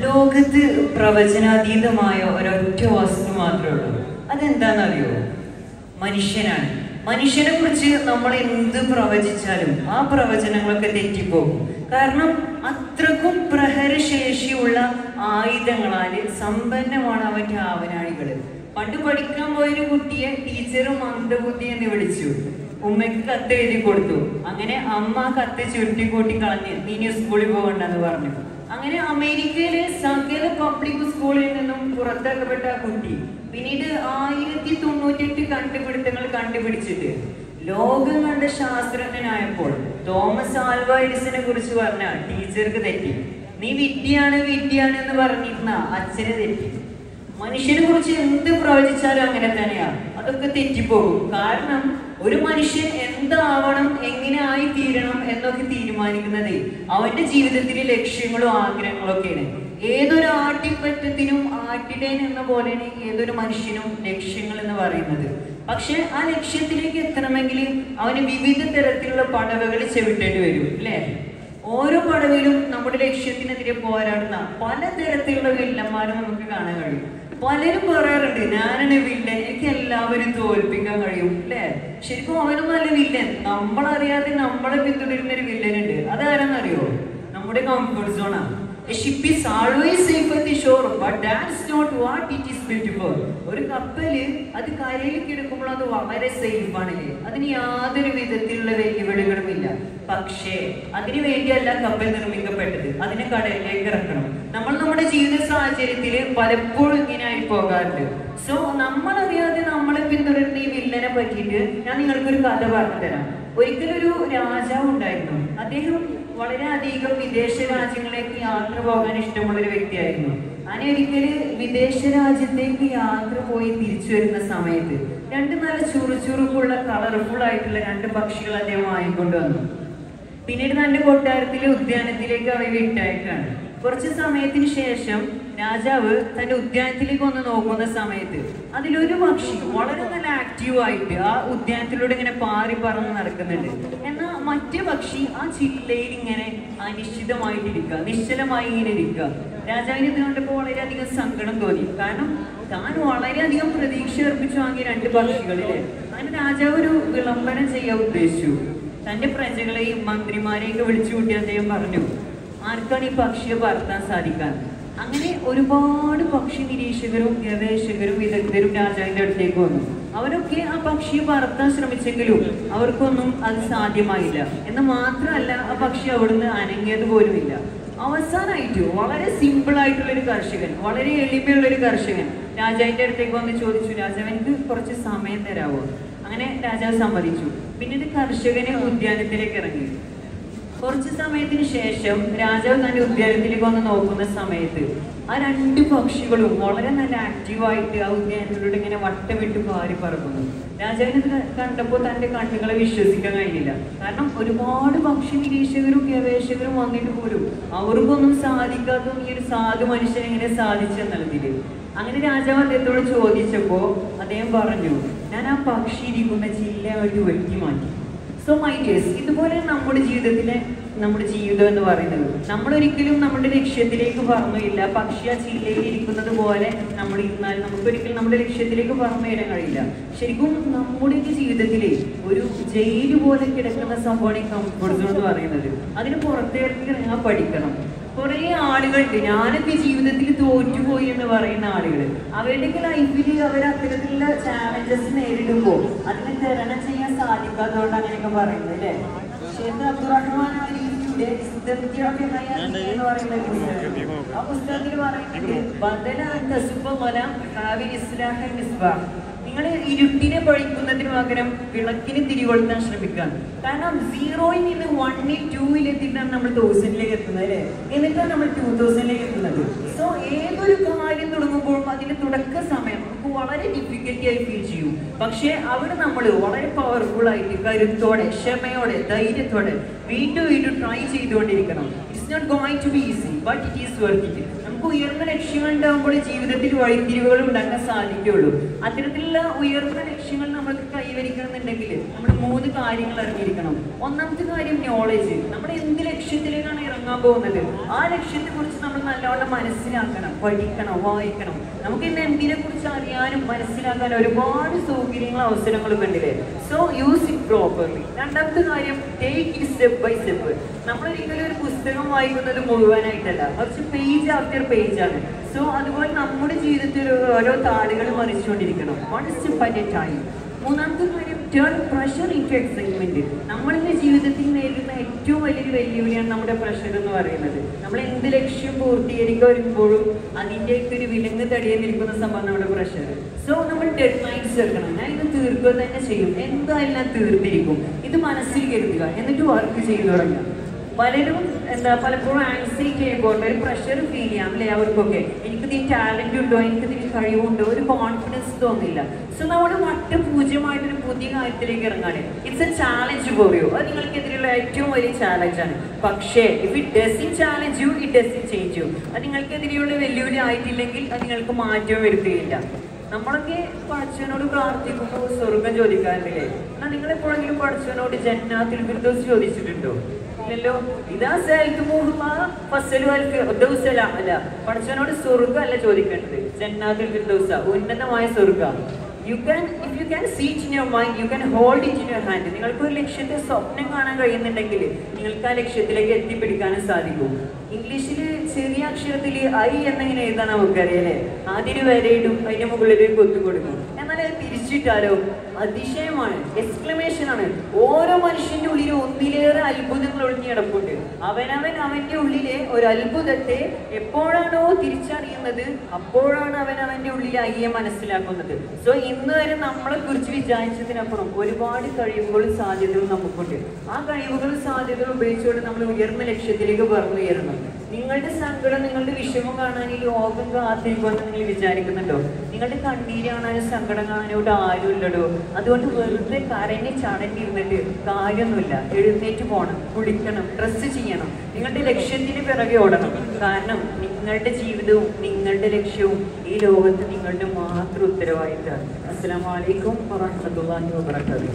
ലോകത്ത് പ്രവചനാതീതമായ ഒരൊറ്റ വസ്തു മാത്രമേ ഉള്ളൂ. അതെന്താണെന്നറിയോ? മനുഷ്യനാണ്. മനുഷ്യനെ കുറിച്ച് നമ്മൾ എന്ത് പ്രവചിച്ചാലും ആ പ്രവചനങ്ങളൊക്കെ തെറ്റിപ്പോകും. കാരണം അത്രക്കും പ്രഹരശേഷിയുള്ള ആയുധങ്ങളാൽ സമ്പന്നമാണ് അവന്റെ ആവനാഴികൾ പണ്ട് പഠിക്കാൻ പോയൊരു കുട്ടിയെ ടീച്ചർ മന്ദബുദ്ധി എന്ന് വിളിച്ചു. ഉമ്മയ്ക്ക് കത്ത് എഴുതി കൊടുത്തു. അങ്ങനെ അമ്മ കത്ത് ചുരുട്ടിക്കൂട്ടി കളഞ്ഞ് നീ ഇനി സ്കൂളിൽ പോകണ്ടെന്ന് പറഞ്ഞു. അങ്ങനെ അമേരിക്കയിലെ സകല പബ്ലിക് സ്കൂളിൽ നിന്നും പുറത്താക്കപ്പെട്ട കുട്ടി പിന്നീട് ആയിരത്തി തൊണ്ണൂറ്റെട്ട് കണ്ടുപിടുത്തങ്ങൾ കണ്ടുപിടിച്ചിട്ട് ലോകം കണ്ട ശാസ്ത്രജ്ഞനായപ്പോൾ തോമസ് ആൽവ എഡിസനെ കുറിച്ച് പറഞ്ഞ ടീച്ചർക്ക് തെറ്റി. നീ വിദ്യയാണ് വിദ്യയാണ് എന്ന് പറഞ്ഞിരുന്ന അച്ഛന് തെറ്റി. മനുഷ്യനെ കുറിച്ച് എന്ത് പ്രവചിച്ചാലും അങ്ങനെ തന്നെയാണ് അതൊക്കെ തെറ്റിപ്പോകും. കാരണം ഒരു മനുഷ്യൻ എന്താവണം എങ്ങനെ ആയി തീരണം എന്നൊക്കെ തീരുമാനിക്കുന്നത് അവന്റെ ജീവിതത്തിലെ ലക്ഷ്യങ്ങളും ആഗ്രഹങ്ങളും ഒക്കെയാണ് ഏതൊരു ആട്ടിപ്പറ്റത്തിനും ആട്ടിടേൻ എന്ന പോലെയാണ് ഏതൊരു മനുഷ്യനും ലക്ഷ്യങ്ങൾ എന്ന് പറയുന്നത്. പക്ഷെ ആ ലക്ഷ്യത്തിലേക്ക് എത്തണമെങ്കിൽ അവന് വിവിധ തരത്തിലുള്ള പടവകൾ ചെവിട്ടേണ്ടി വരും അല്ലേ? ഓരോ പടവിലും നമ്മുടെ ലക്ഷ്യത്തിനെതിരെ പോരാടുന്ന പലതരത്തിലുള്ള വില്ലന്മാരും നമുക്ക് കാണാൻ കഴിയും. പലരും പറയാറുണ്ട് ഞാനാണ് വില്ലൻ എനിക്ക് എല്ലാവരും തോൽപ്പിക്കാൻ കഴിയും. ശരിക്കും അവനും നല്ല വില്ലൻ നമ്മളറിയാതെ നമ്മളെ പിന്തുടരുന്ന ഒരു വില്ലൻ ഉണ്ട്. അതാരെന്നറിയോ? നമ്മുടെ കംഫർട്ട് സോണാണ്. ഒരു കപ്പൽ അത് കരയിൽ കിടക്കുമ്പോൾ അത് വളരെ സേഫ് ആണ്. അതിന് യാതൊരു വിധത്തിലുള്ള വെല്ലുവിളികളും ഇല്ല. പക്ഷേ അതിനു വേണ്ടിയല്ല കപ്പൽ നിർമ്മിക്കപ്പെട്ടത്. അതിനെ കടലിലേക്ക് ഇറക്കണം. നമ്മൾ നമ്മുടെ ജീവിത സാഹചര്യത്തിൽ പലപ്പോഴും ഇങ്ങനെ ആയി പോകാറുണ്ട്. സോ നമ്മളറിയാതെ നമ്മളെ പിന്തുടരുന്ന വില്ലനെ പറ്റിയിട്ട് ഞാൻ നിങ്ങൾക്കൊരു കഥ പറഞ്ഞു തരാം ഒരിക്കലൊരു രാജാവ് ഉണ്ടായിരുന്നു. അദ്ദേഹം വളരെയധികം വിദേശ രാജ്യങ്ങളിലേക്ക് യാത്ര പോകാൻ ഇഷ്ടമുള്ള ഒരു വ്യക്തിയായിരുന്നു. അങ്ങനെ ഒരിക്കൽ വിദേശ രാജ്യത്തേക്ക് യാത്ര പോയി തിരിച്ചു വരുന്ന സമയത്ത് രണ്ട് നല്ല ചുറുചുറുക്കുള്ള കളർഫുൾ ആയിട്ടുള്ള രണ്ട് പക്ഷികൾ അദ്ദേഹം വാങ്ങിക്കൊണ്ട് വന്നു. പിന്നീട് തന്റെ കൊട്ടാരത്തിലെ ഉദ്യാനത്തിലേക്ക് അവ വിട്ടയക്കാണ് കുറച്ച് സമയത്തിന് ശേഷം രാജാവ് തന്റെ ഉദ്യാനത്തിലേക്ക് ഒന്ന് നോക്കുന്ന സമയത്ത് അതിലൊരു പക്ഷി വളരെ നല്ല ആക്റ്റീവ് ആയിട്ട് ആ ഉദ്യാനത്തിലൂടെ ഇങ്ങനെ പാറി പറന്ന് നടക്കുന്നുണ്ട്. എന്നാൽ മറ്റേ പക്ഷി ആ ചില്ലയിൽ ഇങ്ങനെ അനിശ്ചിതമായിട്ടിരിക്കുക നിശ്ചലമായി ഇങ്ങനെ ഇരിക്കുക. രാജാവിന് ഇത് കണ്ടപ്പോൾ വളരെയധികം സങ്കടം തോന്നി. കാരണം താൻ വളരെയധികം പ്രതീക്ഷ അർപ്പിച്ചു വാങ്ങിയ രണ്ട് പക്ഷികളിലെ. അങ്ങനെ രാജാവ് ഒരു വിളംബരം ചെയ്യാൻ ഉദ്ദേശിച്ചു. തന്റെ പ്രജകളെയും മന്ത്രിമാരെയും ഒക്കെ വിളിച്ചു കൂട്ടി അദ്ദേഹം പറഞ്ഞു ആർക്കാണ് ഈ പക്ഷിയെ പറത്താൻ സാധിക്കാൻ? അങ്ങനെ ഒരുപാട് പക്ഷി നിരീക്ഷകരും ഗവേഷകരും വിദഗ്ധരും രാജാവിന്റെ അടുത്തേക്ക് വന്നു. അവരൊക്കെ ആ പക്ഷിയെ പറത്താൻ ശ്രമിച്ചെങ്കിലും അവർക്കൊന്നും അത് സാധ്യമായില്ല. എന്ന് മാത്രമല്ല ആ പക്ഷി അവിടുന്ന് അനങ്ങിയത് പോലുമില്ല. അവസാനമായിട്ട് വളരെ സിമ്പിൾ ആയിട്ടുള്ള ഒരു കർഷകൻ വളരെ എളിമയുള്ള ഒരു കർഷകൻ രാജാവിന്റെ അടുത്തേക്ക് വന്ന് ചോദിച്ചു രാജാവ് എനിക്ക് കുറച്ച് സമയം തരാവോ? അങ്ങനെ രാജാവ് സമ്മതിച്ചു. പിന്നീട് കർഷകനെ ഉദ്യാനത്തിലേക്ക് ഇറങ്ങി. കുറച്ച് സമയത്തിന് ശേഷം രാജാവ് തന്റെ ഉദ്യാനത്തിലേക്ക് വന്ന് നോക്കുന്ന സമയത്ത് ആ രണ്ട് പക്ഷികളും വളരെ നല്ല ആക്റ്റീവായിട്ട് ആ ഉദ്യാനത്തിലൂടെ ഇങ്ങനെ വട്ടമിട്ട് പാരി പറക്കുന്നു. രാജാവിന് ഇത് കണ്ടപ്പോൾ തന്റെ കണ്ണുകളെ വിശ്വസിക്കാൻ കഴിഞ്ഞില്ല. കാരണം ഒരുപാട് പക്ഷി നിരീക്ഷകരും ഗവേഷകരും വന്നിട്ട് പോലും അവർക്കൊന്നും സാധിക്കാത്തതും ഈ ഒരു സാധു മനുഷ്യൻ എങ്ങനെ സാധിച്ചെന്നുള്ളതിൽ അങ്ങനെ രാജാവ് അദ്ദേഹത്തോട് ചോദിച്ചപ്പോ അദ്ദേഹം പറഞ്ഞു ഞാൻ ആ പക്ഷി ഇരിക്കുന്ന ചില്ല ഒരു വെട്ടി മാറ്റി. സോ മൈ ഡിയേഴ്സ് ഇതുപോലെ നമ്മുടെ ജീവിതത്തിലെ നമ്മുടെ ജീവിതം എന്ന് പറയുന്നത് നമ്മൾ ഒരിക്കലും നമ്മുടെ ലക്ഷ്യത്തിലേക്ക് പറഞ്ഞില്ല പക്ഷി ആ ചില്ലയിൽ ഇരിക്കുന്നത് പോലെ നമ്മൾ ഇരുന്നാൽ നമുക്കൊരിക്കലും നമ്മുടെ ലക്ഷ്യത്തിലേക്ക് പറഞ്ഞു വരാൻ കഴിയില്ല. ശരിക്കും നമ്മുടെ ജീവിതത്തിലെ ഒരു ജയിൽ പോലെ കിടക്കുന്ന സംഭവമാണ് ഈ കംഫർട്ട് സോൺ എന്ന് പറയുന്നത്. അതിന് പുറത്തേക്ക് ഇറങ്ങാൻ പഠിക്കണം. കുറെ ആളുകളുണ്ട്. ഞാനൊക്കെ ജീവിതത്തിൽ തോറ്റുപോയി എന്ന് പറയുന്ന ആളുകൾ അവരുടെയൊക്കെ ലൈഫിൽ അവർ അത്തരത്തിലുള്ള ചാലഞ്ചസ് നേരിടുമ്പോൾ അതിനെ തരണം ചെയ്യാൻ സാധിക്കാത്തതുകൊണ്ട് അങ്ങനെയൊക്കെ പറയുന്നത് അല്ലേ? ഷേഖ് അബ്ദുറഹ്മാൻ അലിയുടെ എന്ന് പറയുന്ന. ആ പുസ്തകത്തിൽ പറയുന്നത് നിങ്ങൾ ഇരുട്ടിനെ പഴിക്കുന്നതിന് പകരം വിളക്കിന് തിരികൊളുത്താൻ ശ്രമിക്കുക കാരണം സീറോയിൽ നിന്ന് വണ്ണിൽ ടൂവിൽ എത്തിയിട്ടാണ് നമ്മൾ തൗസൻഡിലേക്ക് എത്തുന്നത് അല്ലേ? എന്നിട്ടാണ് നമ്മൾ ടൂ തൗസൻഡിലേക്ക് എത്തുന്നത്. സോ ഏതൊരു കാര്യം തുടങ്ങുമ്പോഴും അതിന്റെ തുടക്ക സമയം നമുക്ക് വളരെ ഡിഫിക്കൽട്ടി ആയി ഫീൽ ചെയ്യും. പക്ഷേ അവിടെ നമ്മൾ വളരെ പവർഫുൾ ആയിട്ട് കരുത്തോടെ ക്ഷമയോടെ ധൈര്യത്തോടെ വീണ്ടും വീണ്ടും ട്രൈ ചെയ്തുകൊണ്ടിരിക്കണം. It's going to be easy, but it is worth it. നമുക്ക് ഉയർന്ന ലക്ഷ്യങ്ങൾ ഉണ്ടാകുമ്പോൾ ജീവിതത്തിൽ വഴിത്തിരിവുകൾ ഉണ്ടാക്കാൻ സാധിക്കുകയുള്ളൂ അത്തരത്തിലുള്ള ഉയർന്ന ലക്ഷ്യങ്ങൾ കൈവരിക്കാൻ കൈവരിക്കണമെന്നുണ്ടെങ്കിൽ നമ്മൾ മൂന്ന് കാര്യങ്ങൾ അറിഞ്ഞിരിക്കണം. ഒന്നാമത്തെ കാര്യം നോളജ് നമ്മൾ എന്ത് ലക്ഷ്യത്തിലേക്കാണ് ഇറങ്ങാൻ പോകുന്നത്? ആ ലക്ഷ്യത്തെ കുറിച്ച് നമ്മൾ നല്ലവണ്ണം മനസ്സിലാക്കണം പഠിക്കണം വായിക്കണം. നമുക്ക് ഇന്ന് എന്തിനെ കുറിച്ച് അറിയാനും മനസ്സിലാക്കാനും ഒരുപാട് സൗകര്യങ്ങളും അവസരങ്ങളും കണ്ടില്ലേ സോ യൂസ് ഇറ്റ് പ്രോപ്പർലി രണ്ടാമത്തെ കാര്യം take it step by step നമ്മൾ ഒരിക്കലും ഒരു പുസ്തകം വായിക്കുന്നത് മുഴുവനായിട്ടല്ല. കുറച്ച് പേജ് ആഫ്റ്റർ പേജ് ആണ്. സോ അതുപോലെ നമ്മുടെ ജീവിതത്തിൽ ഓരോ താളുകൾ മറിച്ചുകൊണ്ടിരിക്കണം. One step at a time മൂന്നാമത്തെ കാര്യം ടേൺ പ്രഷർ ഇന്റു എക്സൈറ്റ്മെന്റ് നമ്മളുടെ ജീവിതത്തിൽ നേരിടുന്ന ഏറ്റവും വലിയൊരു വെല്ലുവിളിയാണ് നമ്മുടെ പ്രഷർ എന്ന് പറയുന്നത്. നമ്മൾ എന്ത് ലക്ഷ്യം പൂർത്തീകരിക്കാൻ വരുമ്പോഴും അതിന്റെയൊക്കെ ഒരു വിലങ്ങ് തടിയാൻ നിൽക്കുന്ന സംഭവം നമ്മുടെ പ്രഷർ സോ നമ്മൾ ഡെഡ് ലൈൻസ് ചേർക്കണം ഞാൻ ഇത് തീർക്കുക തന്നെ ചെയ്യും. എന്തായാലും ഞാൻ തീർത്തിരിക്കും ഇത് മനസ്സിൽ കരുതുക. എന്നിട്ട് വർക്ക് ചെയ്തു തുടങ്ങുക. പലരും എന്താ പലപ്പോഴും ആൻസൈറ്റി ചെയ്യുമ്പോൾ ഒരു പ്രഷർ ഫീൽ ചെയ്യാം അല്ലേ അവർക്കൊക്കെ? എനിക്ക് ഈ ടാലന്റ് ഉണ്ടോ? എനിക്ക് നീ കഴിവുണ്ടോ? ഒരു കോൺഫിഡൻസ് തോന്നില്ല. സോ നമ്മൾ വട്ട പൂജ്യമായിട്ടൊരു പുതിയ കാര്യത്തിലേക്ക് ഇറങ്ങാണ്. It's a challenge for you അത് നിങ്ങൾക്കെതിരെയുള്ള ഏറ്റവും വലിയ ചാലഞ്ചാണ് പക്ഷേ if it doesn't challenge you it doesn't change you അത് നിങ്ങൾക്കെതിരെയുള്ള വെല്ലുവിളി ആയിട്ടില്ലെങ്കിൽ അത് നിങ്ങൾക്ക് മാറ്റം വരുത്തുകയില്ല. നമ്മളൊക്കെ പഠിച്ചവനോട് പ്രാർത്ഥിക്കുമ്പോൾ സ്വർഗം ചോദിക്കാറില്ലേ? എന്നാൽ നിങ്ങളെപ്പോഴെങ്കിലും പഠിച്ചവനോട് ജന്നാത്തിൽ ഫിർദൗസ് ചോദിച്ചിട്ടുണ്ടോ? ഇല്ലല്ലോ ഇതാ അല്ല പഠിച്ചവനോട് സ്വർഗം അല്ല ചോദിക്കേണ്ടത് ജന്നാത്തിൽ ഉന്നതമായ സ്വർഗം you can if you can see in your mind you can hold in your hand നിങ്ങൾക്ക് ഒരു ലക്ഷ്യത്തെ സ്വപ്നം കാണാൻ കഴിയുന്നുണ്ടെങ്കിൽ നിങ്ങൾക്ക് ആ ലക്ഷ്യത്തിലേക്ക് എത്തിപ്പിടിക്കാനും സാധിക്കും. ഇംഗ്ലീഷിൽ ചെറിയ അക്ഷരത്തിൽ ഐ എന്നിങ്ങനെ എഴുതാൻ നമുക്കറിയാലേ ആദ്യം വരയിടും അതിന്റെ മുകളിലേക്ക് കൊത്തു കൊടുക്കും. എന്നാൽ അത് തിരിച്ചിട്ടാലോ? അതിശയമാണ് എക്സ്ക്ലമേഷൻ ആണ്. ഓരോ മനുഷ്യന്റെ ഉള്ളിൽ ഒന്നിലേറെ അത്ഭുതങ്ങൾ ഒളിഞ്ഞു കിടപ്പുണ്ട്. അവനവൻ അവന്റെ ഉള്ളിലെ ഒരു അത്ഭുതത്തെ എപ്പോഴാണോ തിരിച്ചറിയുന്നത് അപ്പോഴാണ് അവൻ അവന്റെ ഉള്ളിൽ അയ്യെ മനസ്സിലാക്കുന്നത്. സോ ഇന്ന് വരെ നമ്മളെ കുറിച്ച് വിചാരിച്ചതിനപ്പുറം ഒരുപാട് കഴിവുകളും സാധ്യതകളും നമുക്കുണ്ട്. ആ കഴിവുകളും സാധ്യതകളും ഉപയോഗിച്ചുകൊണ്ട് നമ്മൾ ഉയർന്ന ലക്ഷ്യത്തിലേക്ക് പറന്നുയരണം നിങ്ങളുടെ സങ്കടം നിങ്ങളുടെ വിഷമം കാണാൻ ഈ ലോകം കാത്തിരിക്കുമെന്ന് നിങ്ങൾ വിചാരിക്കുന്നുണ്ടോ? നിങ്ങളുടെ കണ്ണീര് കാണാനും സങ്കടം കാണാനും ഇവിടെ ആരും ഇല്ലടോ അതുകൊണ്ട് വെറുതെ കരഞ്ഞ് ചടഞ്ഞിരുന്നിട്ട് കാര്യമൊന്നുമില്ല. എഴുന്നേറ്റ് പോകണം കുളിക്കണം ഡ്രസ്സ് ചെയ്യണം. നിങ്ങളുടെ ലക്ഷ്യത്തിന് പിറകെ ഓടണം. കാരണം നിങ്ങളുടെ ജീവിതവും നിങ്ങളുടെ ലക്ഷ്യവും ഈ ലോകത്ത് നിങ്ങളുടെ മാത്രം ഉത്തരവാദിത്തമാണ്. അസ്സലാമു അലൈക്കും വറഹ്മത്തുള്ളാഹി വബറകാതുഹു.